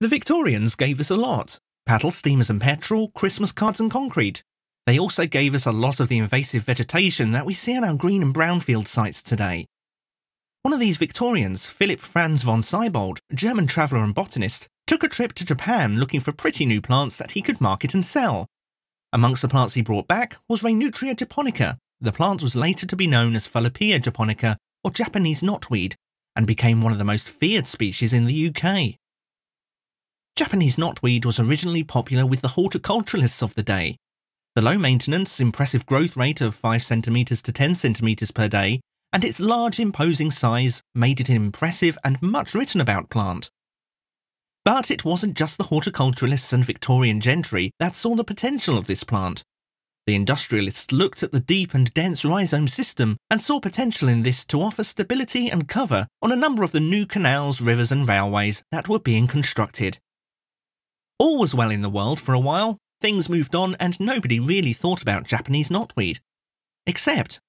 The Victorians gave us a lot paddle steamers and petrol, Christmas cards and concrete. They also gave us a lot of the invasive vegetation that we see on our green and brownfield sites today. One of these Victorians, Philip Franz von Siebold, a German traveller and botanist, took a trip to Japan looking for pretty new plants that he could market and sell. Amongst the plants he brought back was Reynoutria japonica. The plant was later to be known as Fallopia japonica, or Japanese knotweed, and became one of the most feared species in the UK. Japanese knotweed was originally popular with the horticulturalists of the day. The low maintenance, impressive growth rate of 5cm to 10cm per day, and its large imposing size made it an impressive and much written about plant. But it wasn't just the horticulturalists and Victorian gentry that saw the potential of this plant. The industrialists looked at the deep and dense rhizome system and saw potential in this to offer stability and cover on a number of the new canals, rivers and railways that were being constructed. All was well in the world for a while, things moved on and nobody really thought about Japanese knotweed. Except,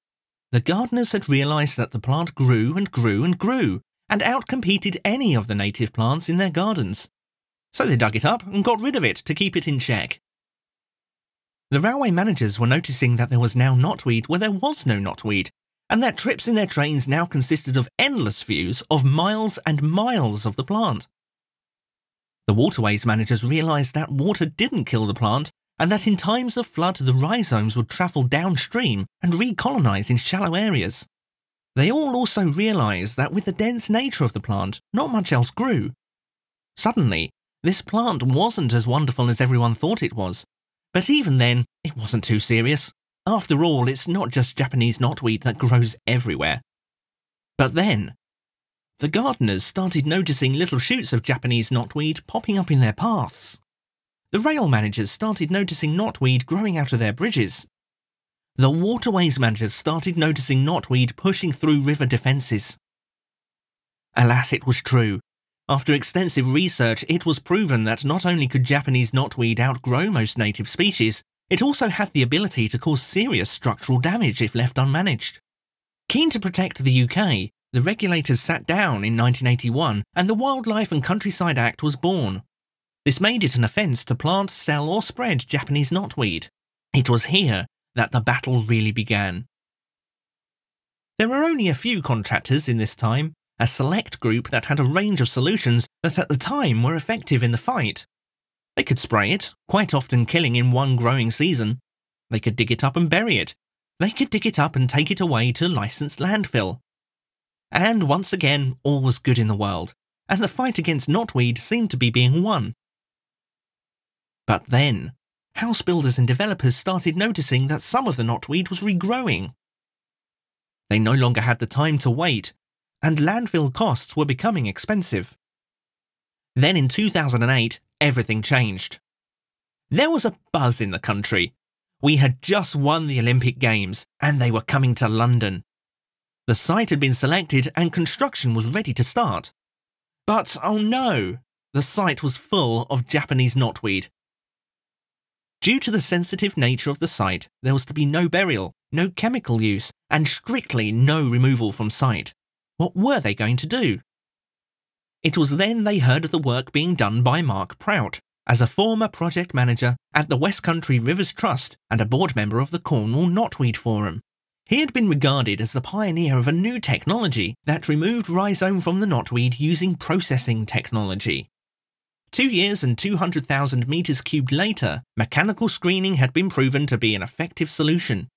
the gardeners had realised that the plant grew and grew and grew, and outcompeted any of the native plants in their gardens. So they dug it up and got rid of it to keep it in check. The railway managers were noticing that there was now knotweed where there was no knotweed, and that trips in their trains now consisted of endless views of miles and miles of the plant. The waterways managers realised that water didn't kill the plant, and that in times of flood the rhizomes would travel downstream and recolonise in shallow areas. They all also realised that with the dense nature of the plant, not much else grew. Suddenly, this plant wasn't as wonderful as everyone thought it was. But even then, it wasn't too serious. After all, it's not just Japanese knotweed that grows everywhere. But then, the gardeners started noticing little shoots of Japanese knotweed popping up in their paths. The rail managers started noticing knotweed growing out of their bridges. The waterways managers started noticing knotweed pushing through river defences. Alas, it was true. After extensive research, it was proven that not only could Japanese knotweed outgrow most native species, it also had the ability to cause serious structural damage if left unmanaged. Keen to protect the UK, the regulators sat down in 1981 and the Wildlife and Countryside Act was born. This made it an offence to plant, sell or spread Japanese knotweed. It was here that the battle really began. There were only a few contractors in this time, a select group that had a range of solutions that at the time were effective in the fight. They could spray it, quite often killing in one growing season. They could dig it up and bury it. They could dig it up and take it away to a licensed landfill. And once again, all was good in the world, and the fight against knotweed seemed to be being won. But then, house builders and developers started noticing that some of the knotweed was regrowing. They no longer had the time to wait, and landfill costs were becoming expensive. Then in 2008, everything changed. There was a buzz in the country. We had just won the Olympic Games, and they were coming to London. The site had been selected and construction was ready to start. But oh no, the site was full of Japanese knotweed. Due to the sensitive nature of the site, there was to be no burial, no chemical use, and strictly no removal from site. What were they going to do? It was then they heard of the work being done by Mark Prout, as a former project manager at the West Country Rivers Trust and a board member of the Cornwall Knotweed Forum. He had been regarded as the pioneer of a new technology that removed rhizome from the knotweed using processing technology. Two years and 200,000 metres cubed later, mechanical screening had been proven to be an effective solution.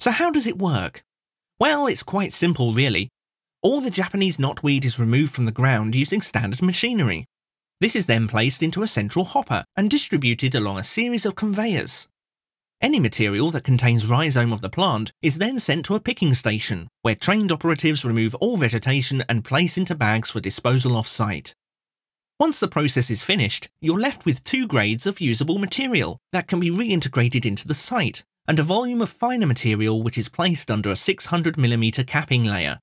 So how does it work? Well, it's quite simple really. All the Japanese knotweed is removed from the ground using standard machinery. This is then placed into a central hopper and distributed along a series of conveyors. Any material that contains rhizome of the plant is then sent to a picking station, where trained operatives remove all vegetation and place into bags for disposal off-site. Once the process is finished, you're left with two grades of usable material that can be reintegrated into the site, and a volume of finer material which is placed under a 600mm capping layer.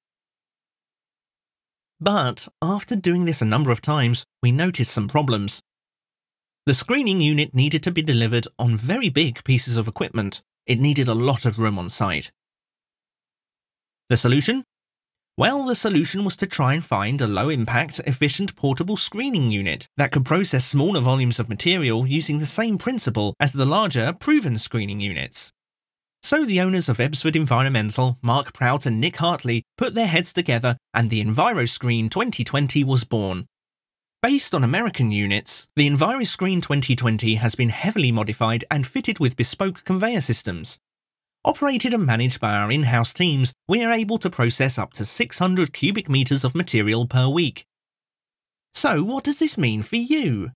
But after doing this a number of times, we noticed some problems. The screening unit needed to be delivered on very big pieces of equipment. It needed a lot of room on site. The solution? Well, the solution was to try and find a low impact, efficient portable screening unit that could process smaller volumes of material using the same principle as the larger, proven screening units. So the owners of Ebsford Environmental, Mark Prout and Nick Hartley, put their heads together and the EnviroScreen 2020 was born. Based on American units, the EnviroScreen 2020 has been heavily modified and fitted with bespoke conveyor systems, Operated and managed by our in-house teams, we are able to process up to 600 cubic meters of material per week. So what does this mean for you?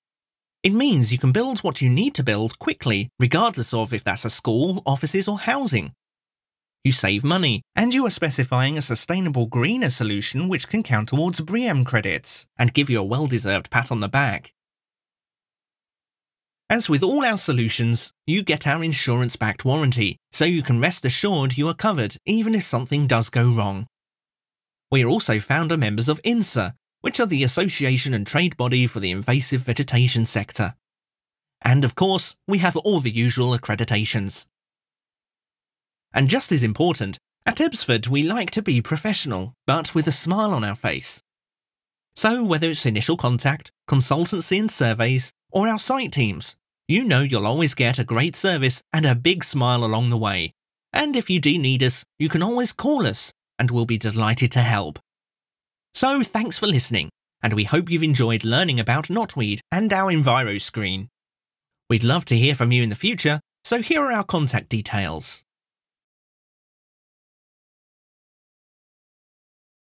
It means you can build what you need to build quickly, regardless of if that's a school, offices or housing. You save money, and you are specifying a sustainable greener solution which can count towards BREEAM credits, and give you a well-deserved pat on the back. As with all our solutions, you get our insurance backed warranty, so you can rest assured you are covered even if something does go wrong. We are also founder members of INNSA, which are the association and trade body for the invasive vegetation sector. And of course, we have all the usual accreditations. And just as important, at Ebsford we like to be professional, but with a smile on our face. So whether it's initial contact, consultancy and surveys, or our site teams, you know you'll always get a great service and a big smile along the way. And if you do need us, you can always call us, and we'll be delighted to help. So thanks for listening, and we hope you've enjoyed learning about knotweed and our EnviroScreen. We'd love to hear from you in the future, so here are our contact details.